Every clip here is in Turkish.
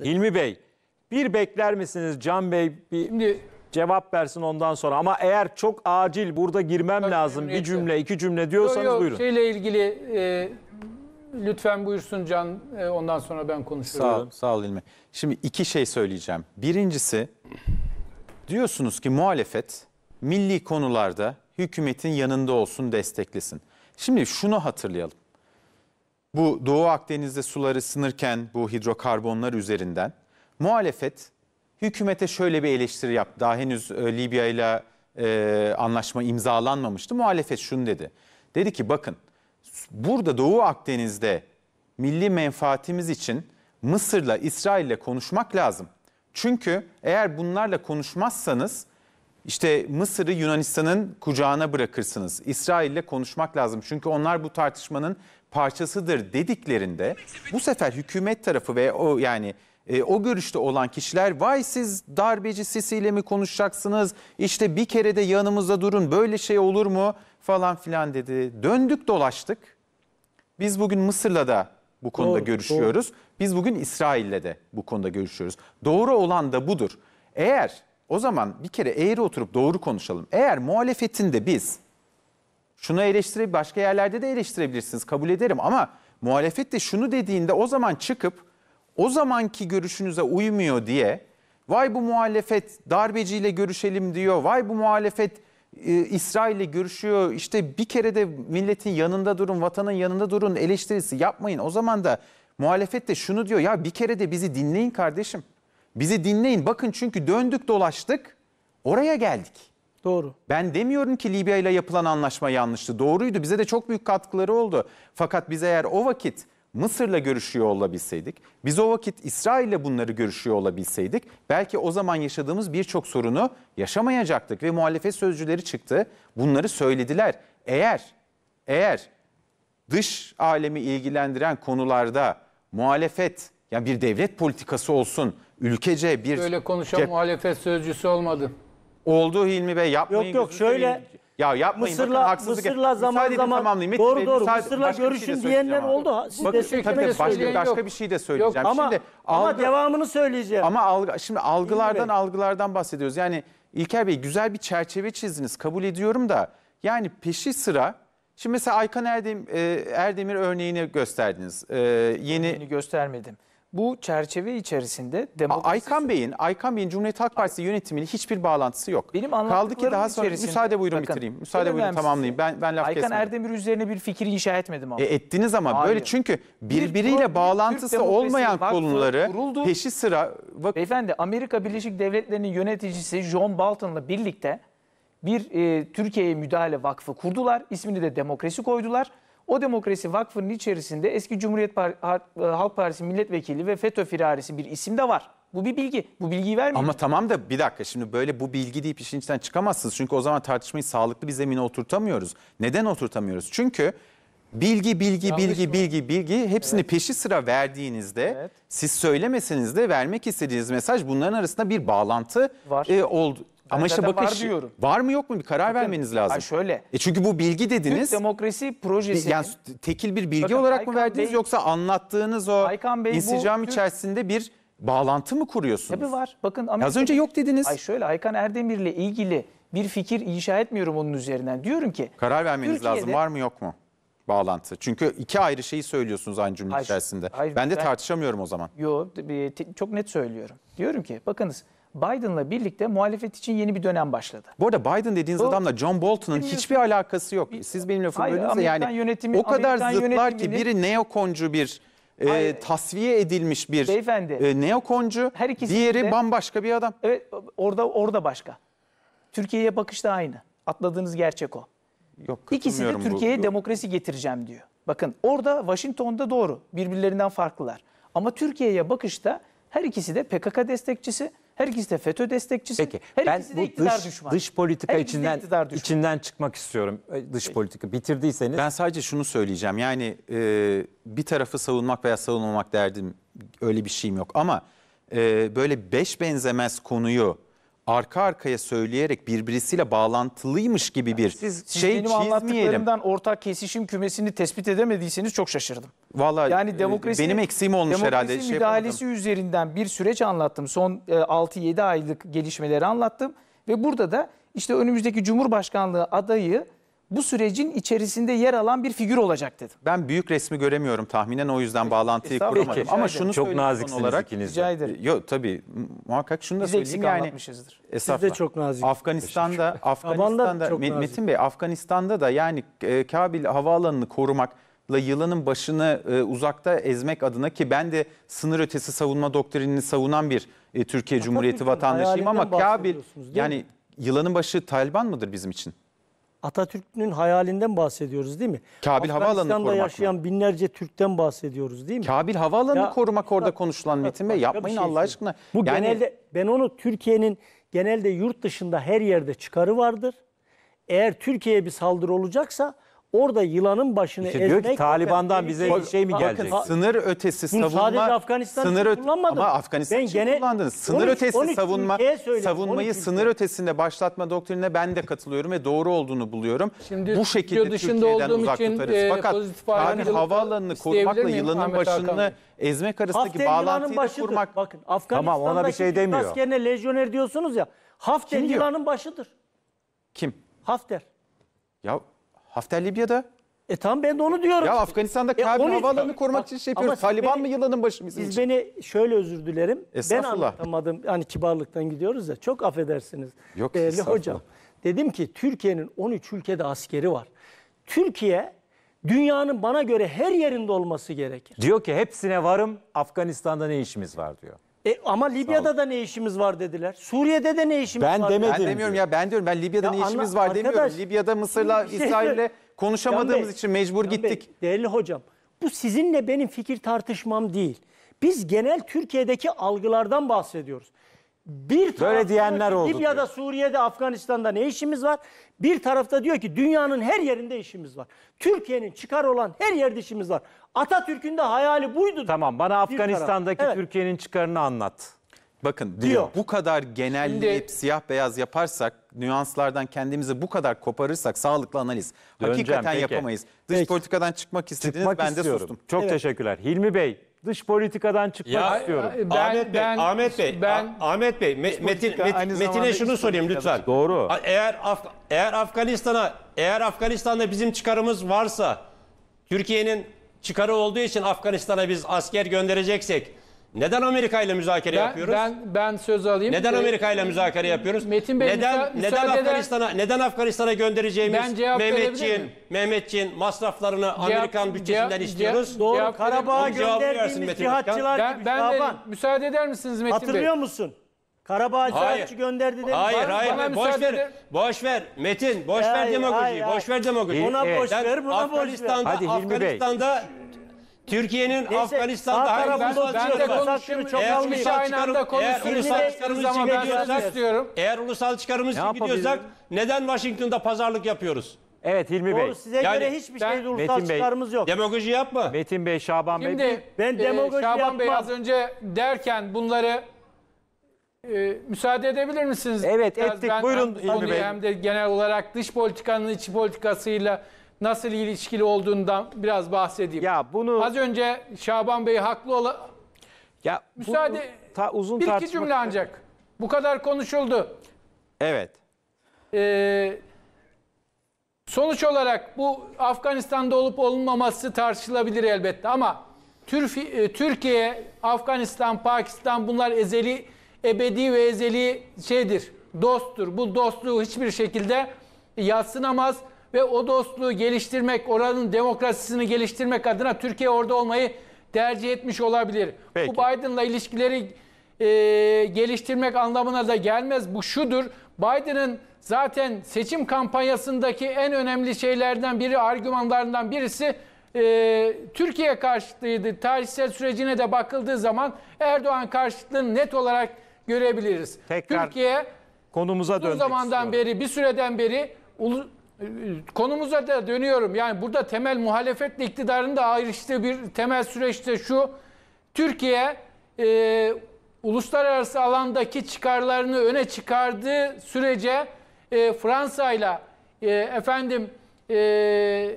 Hilmi Bey bir bekler misiniz Can Bey bir Şimdi cevap versin ondan sonra ama eğer çok acil burada girmem Tabii, lazım bir cümle iki cümle diyorsanız Yo, yo, buyurun. Şeyle ilgili e, lütfen buyursun Can. E, ondan sonra ben konuşurum. Sağ ol, sağ ol İlmi. Şimdi iki şey söyleyeceğim. Birincisi diyorsunuz ki muhalefet milli konularda hükümetin yanında olsun, desteklesin. Şimdi şunu hatırlayalım. Bu Doğu Akdeniz'de suları ısınırken bu hidrokarbonlar üzerinden muhalefet hükümete şöyle bir eleştiri yaptı. Daha henüz e, Libya ile e, anlaşma imzalanmamıştı. Muhalefet şunu dedi. Dedi ki bakın burada Doğu Akdeniz'de milli menfaatimiz için Mısır'la İsrail'le konuşmak lazım. Çünkü eğer bunlarla konuşmazsanız işte Mısır'ı Yunanistan'ın kucağına bırakırsınız. İsrail'le konuşmak lazım. Çünkü onlar bu tartışmanın parçasıdır dediklerinde bu sefer hükümet tarafı ve o yani e, o görüşte olan kişiler vay siz darbeci sesiyle mi konuşacaksınız? İşte bir kere de yanımızda durun böyle şey olur mu falan filan dedi. Döndük dolaştık. Biz bugün Mısır'la da bu konuda Doğru, görüşüyoruz. Biz bugün İsrail'le de bu konuda görüşüyoruz. Doğru olan da budur. Eğer o zaman bir kere eğri oturup doğru konuşalım. Eğer muhalefetinde biz şunu eleştirip başka yerlerde de eleştirebilirsiniz kabul ederim ama muhalefet de şunu dediğinde o zaman çıkıp o zamanki görüşünüze uymuyor diye vay bu muhalefet darbeciyle görüşelim diyor. Vay bu muhalefet e, İsrail'le görüşüyor. İşte bir kere de milletin yanında durun, vatanın yanında durun eleştirisi yapmayın. O zaman da muhalefet de şunu diyor ya bir kere de bizi dinleyin kardeşim. Bizi dinleyin. Bakın çünkü döndük dolaştık oraya geldik. Doğru. Ben demiyorum ki Libya ile yapılan anlaşma yanlıştı. Doğruydu. Bize de çok büyük katkıları oldu. Fakat biz eğer o vakit Mısır'la görüşüyor olabilseydik, biz o vakit İsrail'le bunları görüşüyor olabilseydik, belki o zaman yaşadığımız birçok sorunu yaşamayacaktık ve muhalefet sözcüleri çıktı. Bunları söylediler. Eğer eğer dış alemi ilgilendiren konularda muhalefet yani bir devlet politikası olsun, ülkece bir Böyle konuşan muhalefet sözcüsü olmadı. Oldu Hilmi Bey yapmayın. Yok, yok, şöyle, seveyim. Ya yapmayın Mısır'la bakın haksızlık. Mısır'la zaman edin zaman tamamlayayım. Metin doğru Bey, doğru müsaade- Mısır'la başka bir şey de görüşün söyleyeceğim diyenler ama. oldu. Siz Bakın tabii tabii başka, başka yok. bir şey de söyleyeceğim. ama şimdi ama algı- devamını söyleyeceğim. ama algı, şimdi algılardan Bey. algılardan bahsediyoruz. Yani İlker Bey güzel bir çerçeve çizdiniz kabul ediyorum da yani peşi sıra Şimdi mesela Aykan Erdem, e, Erdemir örneğini gösterdiniz. E, yeni Yeni göstermedim. Bu çerçeve içerisinde demokrasi Aykan Bey'in Aykan Bey'in Cumhuriyet Halk Partisi yönetimiyle hiçbir bağlantısı yok. Benim Kaldı ki daha sonra içerisinde- müsaade buyurun Bakın, bitireyim. Müsaade buyurun tamamlayayım. Ben ben laf Aykan kesmedim. Erdemir üzerine bir fikir inşa etmedim ama. E, ettiniz ama Hayır. böyle çünkü birbiriyle Türk bağlantısı Demokrasi olmayan Vakfı konuları kuruldu. peşi sıra bak Beyefendi Amerika Birleşik Devletleri'nin yöneticisi John Bolton'la birlikte bir e, Türkiye'ye müdahale vakfı kurdular. İsmini de Demokrasi koydular. O Demokrasi Vakfı'nın içerisinde eski Cumhuriyet Par- Ha- Halk Partisi milletvekili ve FETÖ firarisi bir isim de var. Bu bir bilgi. Bu bilgiyi vermeyin. ama tamam da bir dakika şimdi böyle bu bilgi deyip işin içinden çıkamazsınız. Çünkü o zaman tartışmayı sağlıklı bir zemine oturtamıyoruz. Neden oturtamıyoruz? Çünkü bilgi bilgi Yanlış bilgi mı? bilgi bilgi hepsini peşi sıra verdiğinizde Evet. siz söylemeseniz de vermek istediğiniz mesaj bunların arasında bir bağlantı Var. e, oldu. Ama işte bakın var diyorum. var mı yok mu bir karar vermeniz lazım. ha şöyle. E çünkü bu bilgi Türk dediniz. Demokrasi Bir- Projesi. Yani tekil bir bilgi Bakın olarak Aykan mı verdiniz Bey- yoksa anlattığınız o Aykan Bey bu insicam Türk- içerisinde bir bağlantı mı kuruyorsunuz? Tabii var. Bakın Az Amerika- önce yok dediniz. Ay şöyle Aykan Erdemir'le ilgili bir fikir inşa etmiyorum onun üzerinden. Diyorum ki Karar vermeniz Türkiye'de- lazım. Var mı yok mu? Bağlantı. Çünkü iki ayrı şeyi söylüyorsunuz aynı cümle Hayır, içerisinde. hayır, ben de ben- tartışamıyorum o zaman. Yo, bir- te- çok net söylüyorum. Diyorum ki bakınız Biden'la birlikte muhalefet için yeni bir dönem başladı. Bu arada Biden dediğiniz Bu- adamla John Bolton'un hiçbir alakası yok. Siz benim lafımı. Amerikan Yani yönetimi- o kadar Amerikan zıtlar ki biri neokoncu bir e, tasfiye edilmiş bir Beyefendi, e, neokoncu, her diğeri de- bambaşka bir adam. Evet orada orada başka. Türkiye'ye bakış da aynı. Atladığınız gerçek o. Yok, İkisi de Türkiye'ye bu- demokrasi getireceğim diyor. Bakın orada Washington'da doğru. Birbirlerinden farklılar. Ama Türkiye'ye bakışta her ikisi de PKK destekçisi, her ikisi de FETÖ destekçisi, Peki her ben ikisi de bu iktidar dış, düşmanı. dış politika Her içinden iktidar düşmanı. içinden çıkmak istiyorum. E, Dış politika bitirdiyseniz. Ben sadece şunu söyleyeceğim. Yani e, bir tarafı savunmak veya savunmamak derdim öyle bir şeyim yok. Ama e, böyle beş benzemez konuyu arka arkaya söyleyerek birbirisiyle bağlantılıymış gibi bir Siz, siz şey benim çizmeyelim. ortak kesişim kümesini tespit edemediyseniz çok şaşırdım. Vallahi Yani e, demokrasi benim eksiğim olmuş demokrasi herhalde. Şey müdahalesi yapamadım. üzerinden bir süreç anlattım. Son e, 6-7 aylık gelişmeleri anlattım ve burada da işte önümüzdeki Cumhurbaşkanlığı adayı bu sürecin içerisinde yer alan bir figür olacak dedim. Ben büyük resmi göremiyorum tahminen o yüzden bağlantıyı kuramadım. Rica Ama şunu Çok naziksiniz olarak. ikiniz Rica de. ederim. Yok tabii muhakkak şunu da Biz söyleyeyim yani. anlatmışızdır. Estağfurullah. çok nazik. Metin Bey Afganistan'da da yani e, Kabil havaalanını korumakla yılanın başını e, uzakta ezmek adına ki ben de sınır ötesi savunma doktrinini savunan bir e, Türkiye Cumhuriyeti vatandaşıyım ama Kabil yani yılanın başı Taliban mıdır bizim için? Atatürk'ün hayalinden bahsediyoruz değil mi? Kabil havaalanını korumak mı? yaşayan binlerce Türk'ten bahsediyoruz değil mi? Kabil havaalanını korumak orada konuşulan Metin Bey yapmayın şey Allah aşkına. Bu Yani- genelde ben onu Türkiye'nin genelde yurt dışında her yerde çıkarı vardır. Eğer Türkiye'ye bir saldırı olacaksa orada yılanın başını İşte ezmek... diyor ki Taliban'dan Bakın, bize bir şey mi bakın, gelecek? ha- Sınır ötesi Bunu savunma sadece Afganistan sınır öte- kullanmadım. Ama Afganistan Ben için gene- kullandınız. Sınır 13 ötesi 13 savunma söyledim, savunmayı 13 sınır ötesinde başlatma doktrinine ben de katılıyorum ve doğru olduğunu buluyorum. Şimdi Bu şekilde Türkiye'den olduğum uzak için, tutarız. e, Fakat ayrımcılık havaalanını korumakla yılanın Ahmet başını ezmek arasındaki Hafter bağlantıyı kurmak. Bakın Tamam, Afganistan'daki ona bir şey demiyor. askerine lejyoner diyorsunuz ya. Hafter yılanın başıdır. Kim? Hafter. Ya Hafter Libya'da. E tamam ben de onu diyorum. Ya Afganistan'da E, Kabil 13 havaalanını korumak için şey ama yapıyoruz. siz Taliban beni- mı yılanın başı bizim Siz için? beni şöyle özür dilerim. Ben Estağfurullah. anlatamadım. Hani kibarlıktan gidiyoruz ya. Çok affedersiniz. Yok, Değerli estağfurullah. hocam. Dedim ki Türkiye'nin 13 ülkede askeri var. Türkiye dünyanın bana göre her yerinde olması gerekir. Diyor ki hepsine varım Afganistan'da ne işimiz var diyor. E, ama Libya'da da ne işimiz var dediler. Suriye'de de ne işimiz Ben var demedim. Ben diyor. demiyorum ya ben diyorum ben Libya'da Ya ne anla- işimiz var demiyorum. arkadaş, Libya'da Mısır'la bir şey İsrail'le konuşamadığımız Can Bey, için mecbur Can Bey, gittik. değerli hocam bu sizinle benim fikir tartışmam değil. Biz genel Türkiye'deki algılardan bahsediyoruz. Bir tarafta diyenler oldu Libya'da, diyor. Suriye'de, Afganistan'da ne işimiz var? Bir tarafta diyor ki dünyanın her yerinde işimiz var. Türkiye'nin çıkar olan her yerde işimiz var. Atatürk'ün de hayali buydu. Tamam bana. Afganistan'daki Evet. Türkiye'nin çıkarını anlat. Bakın Diyor. bu kadar genelleyip Şimdi- siyah beyaz yaparsak, nüanslardan kendimizi bu kadar koparırsak sağlıklı analiz Döneceğim, hakikaten peki. yapamayız. Dış Peki. politikadan çıkmak istediniz Çıkmak ben de istiyorum. sustum. Çok Evet. teşekkürler. Hilmi Bey dış politikadan çıkmak Ya, istiyorum. Ben- Ahmet Bey, ben- Ahmet Bey, ben- Ahmet Bey, Me- Metin, politika Met- aynı zamanda Metin'e şunu iç sorayım lütfen. Doğru. A- Eğer Af- eğer Afganistan'a eğer Afganistan'da bizim çıkarımız varsa, Türkiye'nin çıkarı olduğu için Afganistan'a biz asker göndereceksek, neden Amerika ile müzakere Ben, yapıyoruz? ben, ben söz alayım. neden Ee, Amerika ile müzakere yapıyoruz? Metin Bey, neden müsa- neden Afganistan'a neden Afganistan'a göndereceğimiz cevap Mehmetçiğin? Mehmetçiğin masraflarını Cevap- Amerikan bütçesinden cevap- istiyoruz. Doğru. Cevap. Karabağ'a gönderdiğimiz Metin cihatçılar Ben, gibi ben vereyim. Müsaade eder misiniz Metin Hatırlıyor Bey? musun? Karabağ cihatçı gönderdi dedi. Hayır Bana- hayır bana boş ver. Boş ver Metin boş ver Hayır, demagojiyi. Boş ver demagojiyi. Ona Evet. boş ver, buna boş ver. Afganistan'da Hadi. Afganistan'da Türkiye'nin Neyse, Afganistan'da sağ hangi tarafında Ben, ben de konuşayım. Çok Eğer almayayım. Ulusal aynı anda çıkarım- eğer ulusal çıkarımız ama için ben gidiyorsak- istiyorum. Eğer ulusal çıkarımız için yapabilirim? gidiyorsak neden Washington'da pazarlık yapıyoruz? Evet Hilmi Bey. Doğru size Yani göre hiçbir ben- şeyde ulusal Metin Bey, çıkarımız yok. Demagoji yapma. Metin Bey, Şaban Bey. Şimdi Ben e, demagoji Şaban Bey yapmam. az önce derken bunları e, müsaade edebilir misiniz? Evet, ettik. ben Buyurun hem Hilmi konuyu Bey. Hem de genel olarak dış politikanın iç politikasıyla nasıl ilişkili olduğundan biraz bahsedeyim. Ya bunu Az önce Şaban Bey haklı olan ya Müsaade- bunu ta, uzun bir iki tartışmak- cümle ancak. Bu kadar konuşuldu. Evet. Ee, sonuç olarak bu Afganistan'da olup olmaması tartışılabilir elbette ama Türfi- e, Türkiye, Afganistan, Pakistan bunlar ezeli, ebedi ve ezeli şeydir, dosttur. Bu dostluğu hiçbir şekilde yatsınamaz ve o dostluğu geliştirmek, oranın demokrasisini geliştirmek adına Türkiye orada olmayı tercih etmiş olabilir. Peki. Bu Biden'la ilişkileri e, geliştirmek anlamına da gelmez. Bu şudur. Biden'ın zaten seçim kampanyasındaki en önemli şeylerden biri, argümanlarından birisi e, Türkiye karşıtlığıydı. Tarihsel sürecine de bakıldığı zaman Erdoğan karşıtlığını net olarak görebiliriz. Tekrar Türkiye konumuza dönmek zamandan istiyorum. beri, bir süreden beri konumuza da dönüyorum. Yani burada temel muhalefetle iktidarın da ayrıştığı bir temel süreçte şu. Türkiye e, uluslararası alandaki çıkarlarını öne çıkardığı sürece e, Fransa'yla e, efendim e,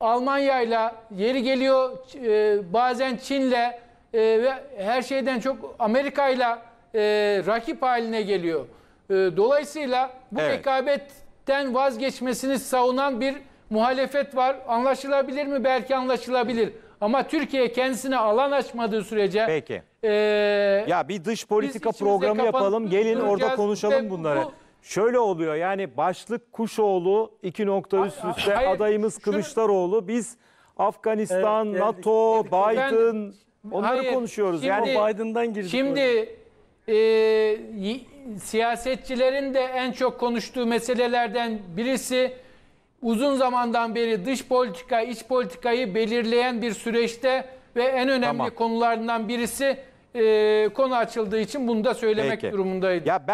Almanya'yla yeri geliyor e, bazen Çin'le e, ve her şeyden çok Amerika'yla e, rakip haline geliyor. E, dolayısıyla bu Evet. Rekabetten vazgeçmesini savunan bir muhalefet var. Anlaşılabilir mi? Belki anlaşılabilir. Ama Türkiye kendisine alan açmadığı sürece Peki. e, Ya bir dış politika programı yapalım. Gelin orada konuşalım bunları. bu- Şöyle oluyor yani başlık Kuşoğlu iki nokta üst üste hayır, adayımız şunu- Kılıçdaroğlu. Biz Afganistan, Evet, geldik. NATO, Biden onları Hayır, konuşuyoruz. şimdi- yani O Biden'dan girdik. oraya. Şimdi e, siyasetçilerin de en çok konuştuğu meselelerden birisi uzun zamandan beri dış politika, iç politikayı belirleyen bir süreçte ve en önemli Tamam. konularından birisi e, konu açıldığı için bunu da söylemek Peki. durumundaydı. Ya ben